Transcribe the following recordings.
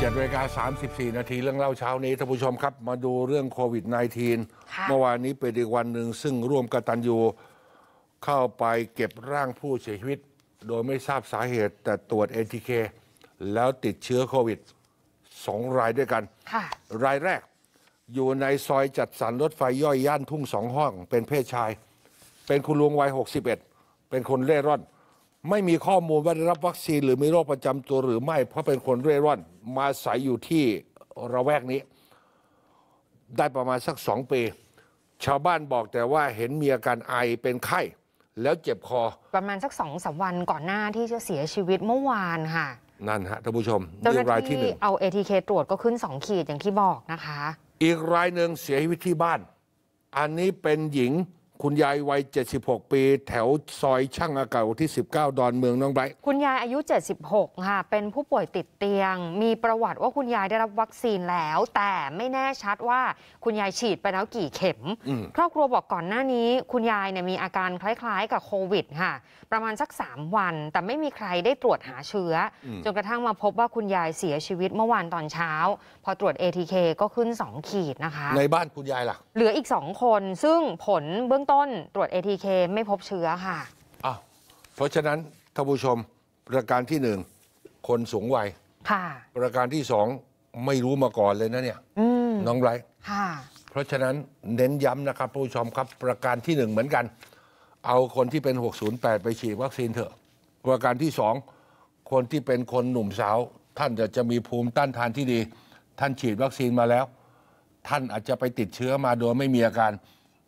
7นาฬิกา34 นาทีเรื่องเล่าเช้านี้ท่านผู้ชมครับ มาดูเรื่องโควิดค่ะ -19 เมื่อวานนี้เป็นอีกวันหนึ่งซึ่งร่วมกตันยูเข้าไปเก็บร่างผู้เสียชีวิต โดยไม่ทราบสาเหตุแต่ตรวจ ATK แล้วติดเชื้อโควิด 2 รายด้วยกันค่ะรายแรกอยู่ในซอยจัดสรรรถไฟย่อยย่านทุ่งสองห้อง เป็นเพศชาย เป็นคุณลุงวัย 61 เป็นคนเร่ร่อน ไม่มีข้อมูลว่าได้รับวัคซีนหรือมีโรคประจำตัวหรือไม่ เพราะเป็นคนเร่ร่อน มาอาศัยอยู่ที่ระแวกนี้ ได้ประมาณสักสองปี ชาวบ้านบอกแต่ว่าเห็นมีอาการไอเป็นไข้ แล้วเจ็บคอ ประมาณสักสองสามวันก่อนหน้าที่จะเสียชีวิตเมื่อวานค่ะ นั่นฮะท่านผู้ชมเจ้าหนี่น้ารายที่ที่หนึ่ง เอา ATK ตรวจก็ขึ้น 2 ขีดอย่างที่บอกนะคะ อีกรายหนึ่งเสียชีวิตที่บ้าน อันนี้เป็นหญิง คุณยายวัย 76 ปี แถวซอยช่างอากาศที่ 19 ดอนเมืองน้องไบรท์คุณยายอายุ 76 ค่ะ เป็นผู้ป่วยติดเตียง มีประวัติว่าคุณยายได้รับวัคซีนแล้ว แต่ไม่แน่ชัดว่าคุณยายฉีดไปแล้วกี่เข็ม ครอบครัวบอกก่อนหน้านี้ คุณยายเนี่ยมีอาการคล้ายๆ กับโควิดค่ะ ประมาณสัก 3 วัน แต่ไม่มีใครได้ตรวจหาเชื้ออจนกระทั่งมาพบว่าคุณยายเสียชีวิตเมื่อวานตอนเช้า พอตรวจ ATK ก็ขึ้น 2 ขีดนะคะ ในบ้านคุณยายล่ะ เหลืออีก 2 คน ซึ่งผลเบื้องต้นตรวจ ATK ไม่พบเชื้อค่ะอ้าวเพราะฉะนั้นท่านผู้ชมประการที่หนึ่งคนสูงวัยค่ะ ประการที่สองไม่รู้มาก่อนเลยนะเนี่ยอืมน้องไบรท์ค่ะ เพราะฉะนั้นเน้นย้ำนะครับผู้ชมครับ ประการที่หนึ่งเหมือนกัน เอาคนที่เป็น 608 ไปฉีดวัคซีนเถอะ ประการที่สองคนที่เป็นคนหนุ่มสาว ท่านจะจะมีภูมิต้านทานที่ดี ท่านฉีดวัคซีนมาแล้ว ท่านอาจจะไปติดเชื้อมาโดยไม่มีอาการ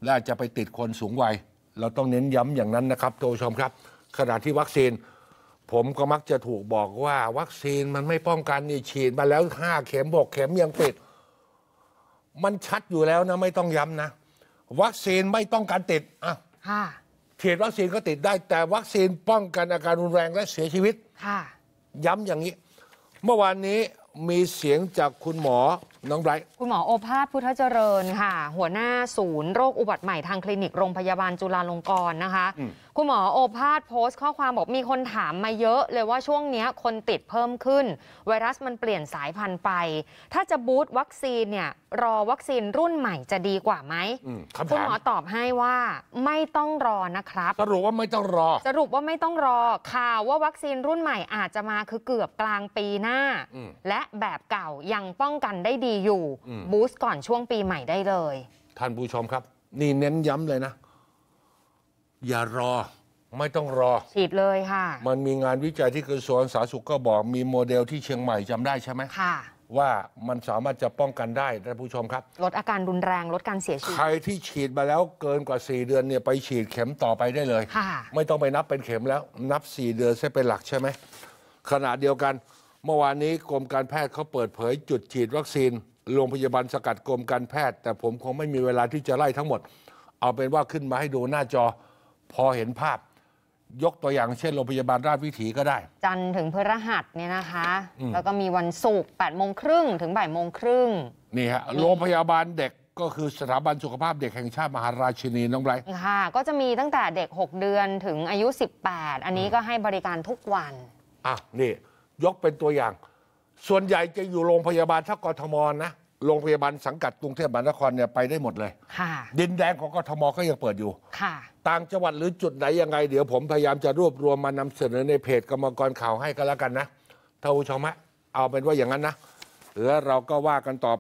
และอาจจะไปติดคนสูงวัย เราต้องเน้นย้ำอย่างนั้นนะครับท่านผู้ชมครับ ขณะที่วัคซีน ผมก็มักจะถูกบอกว่าวัคซีนมันไม่ป้องกันนี่ฉีดมาแล้วห้าเข็มบกเข็มยังติด มันชัดอยู่แล้วนะไม่ต้องย้ำนะ วัคซีนไม่ต้องการติดอะค่ะ ฉีดวัคซีนก็ติดได้ แต่วัคซีนป้องกันอาการรุนแรงและเสียชีวิต ค่ะ ย้ำอย่างนี้ เมื่อวานนี้มีเสียงจากคุณหมอ น้องไบรท์คุณหมอโอภาสพุทธเจริญค่ะ หัวหน้าศูนย์โรคอุบัติใหม่ทางคลินิกโรงพยาบาลจุฬาลงกรณ์นะคะ คุณหมอโอภาสโพสต์ข้อความบอกมีคนถามมาเยอะเลยว่าช่วงเนี้ยคนติดเพิ่มขึ้น ไวรัสมันเปลี่ยนสายพันธุ์ไป ถ้าจะบูสต์วัคซีนเนี่ยรอวัคซีนรุ่นใหม่จะดีกว่าไหมอืมคำคุณถามหมอตอบให้ว่าไม่ต้องรอนะครับ สรุปว่าไม่ต้องรอ สรุปว่าไม่ต้องรอข่าวว่าวัคซีนรุ่นใหม่อาจจะมาคือเกือบกลางปีหน้าอืมและแบบเก่ายังป้องกันได้ดีอยู่อืมบูสต์ก่อนช่วงปีใหม่ได้เลย ท่านผู้ชมครับ นี่เน้นย้ำเลยนะ อย่ารอ ไม่ต้องรอ ฉีดเลยค่ะ มันมีงานวิจัยที่กระทรวงสาธารณสุขก็บอกมีโมเดลที่เชียงใหม่จำได้ใช่ไหมค่ะ ว่ามันสามารถจะป้องกันได้ท่านผู้ชมครับ ลดอาการรุนแรงลดการเสียชีใควิตรที่ฉีดมาแล้วเกินกว่า 4 เดือนเนี่ยไปฉีดเข็มต่อไปได้เลย ค่ะ ไม่ต้องไปนับเป็นเข็มแล้ว นับ 4 เดือนใช่เป็นหลักใช่ไหมขณะเดียวกัน เมื่อวานนี้กรมการแพทย์เขาเปิดเผยจุดฉีดวัคซีน โรงพยาบาลสกัดกรมการแพทย์ แต่ผมคงไม่มีเวลาที่จะไล่ทั้งหมด เอาเป็นว่าขึ้นมาให้ดูหน้าจอ พอเห็นภาพ ยกตัวอย่างเช่นโรงพยาบาลราชวิถีก็ได้ จันทร์ถึงพฤหัสเนี่ยนะคะ แล้วก็มีวันศุกร์8โมงครึ่งถึงบ่ายโมงครึ่งนี่ฮะโรงพยาบาลเด็กก็คือสถาบันสุขภาพเด็กแห่งชาติมหาราชินีน้องไบรท์ค่ะ ก็จะมีตั้งแต่เด็ก 6 เดือนถึงอายุ 18 อันนี้ก็ให้บริการทุกวันอะนี่ ยกเป็นตัวอย่าง ส่วนใหญ่จะอยู่โรงพยาบาลถ้ากทมนะโรงพยาบาลสังกัดกรุงเทพมหานครเนี่ยไปได้หมดเลยค่ะดินแดงของกทมก็ยังเปิดอยู่ค่ะต่างจังหวัดหรือจุดไหนยังไง เดี๋ยวผมพยายามจะรวบรวมมานำเสนอในเพจกรรมกรข่าวให้ก็แล้วกันนะท่านผู้ชมฮะเอาเป็นว่าอย่างนั้นนะแล้วเราก็ว่ากันต่อ